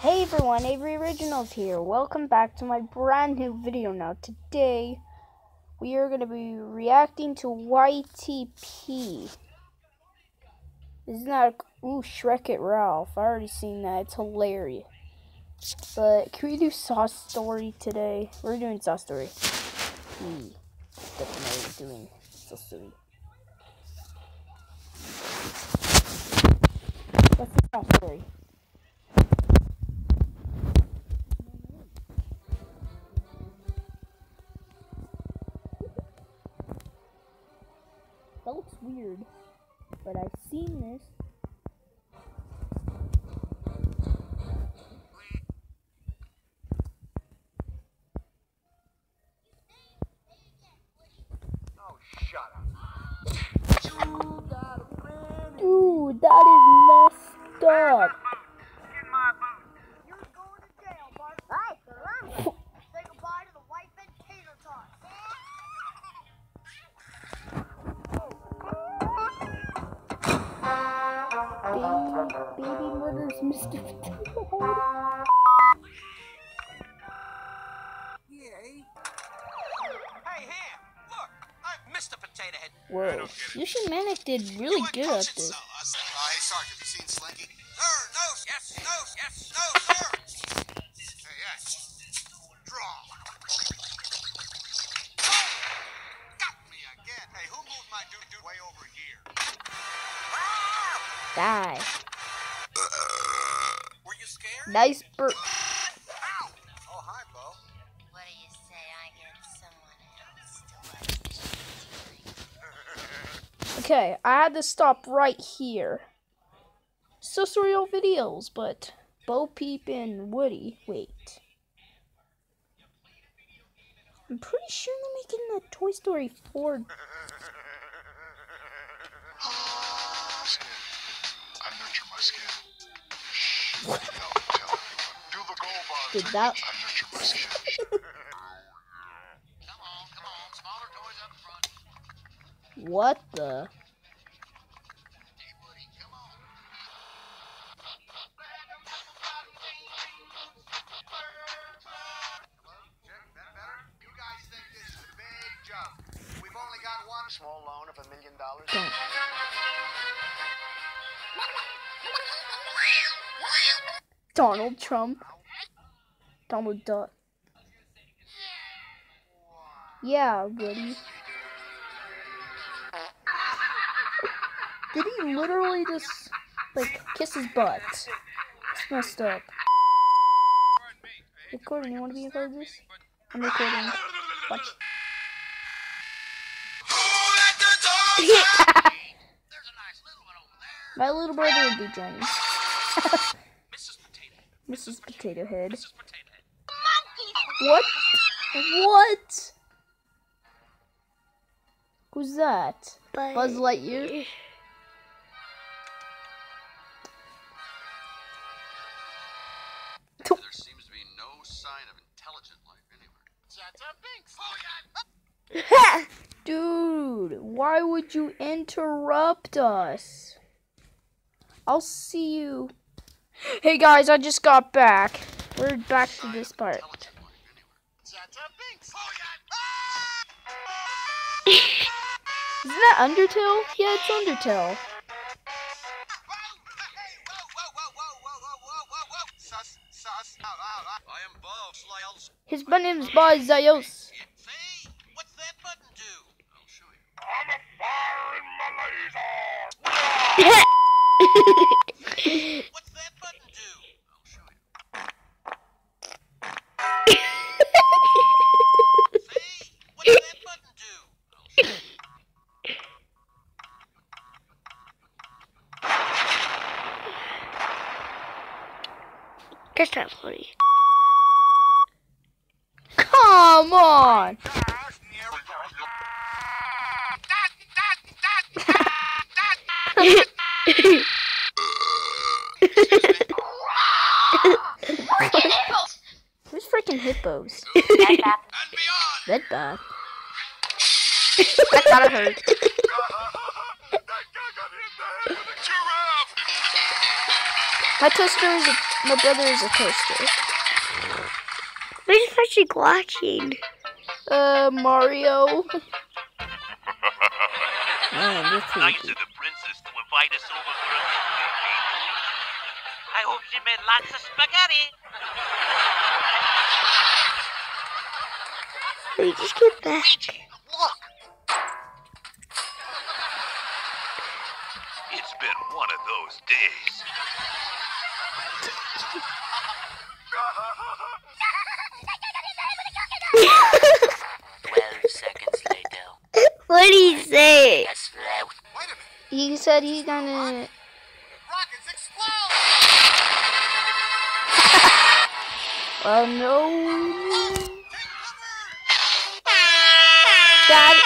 Hey everyone, Avery Originals here. Welcome back to my brand new video now. Today, we are going to be reacting to YTP. Isn't that, ooh, Shrek It Ralph. I already seen that. It's hilarious. But, can we do Sauce Story today? We're doing Sauce Story. We definitely doing Sauce Story. What's the Sauce Story? But I've seen this. Oh, shut up. Dude, that is messed up. Baby murders Mr. Potato Head. Hey, Ham, look. I'm Mr. Potato Head. Whoa, Yushin Manic did really good at this. Uh, hey, Sarge, have you seen Slinky? Sir, no, yes, no, yes, no, sir. Hey, yes. Draw. Got me again. Hey, who moved my doo-doo way over here? Die. Were you scared? Nice burp. Ow! Oh, hi, Bo. What do you say I get someone else to watch? Okay, I had to stop right here. So surreal videos, but Bo Peep and Woody. Wait. I'm pretty sure they're making the Toy Story 4. Skin. up front. What the? Hey, Woody, come on. Check that better? You guys think this is a big jump. We've only got one small loan of a million dollars. Donald Trump. Donald Duck. Yeah, Woody. Did he literally just, like, kiss his butt? It's messed up. Recording, you want to be of this? I'm recording. Watch. There's a nice little one over there. My little brother would be joining. Mrs. Potato Head. Mrs. Potato Head. What? What? Who's that? Buzz Lightyear? There seems to be no sign of intelligent life anywhere. Oh, yeah. Dude, why would you interrupt us? I'll see you. Hey guys, I just got back. We're back to this part. Isn't that Undertale? Yeah, it's Undertale. Sus, sus, out, out, out. I Guess that's funny. Come on! Who's freaking hippos? And beyond. That bad. that gotta hurt. My toaster is a, my brother is a toaster. Where's Patrick watching? Uh, Mario. Man, this is Nice of the princess to invite us over for a picnic? I hope she made lots of spaghetti. We just get back. Luigi, look! It's been one of those days. Twelve seconds later. What did he say? Yes, left. Wait a minute. He said he's gonna. Rockets explode! Oh no. Dad,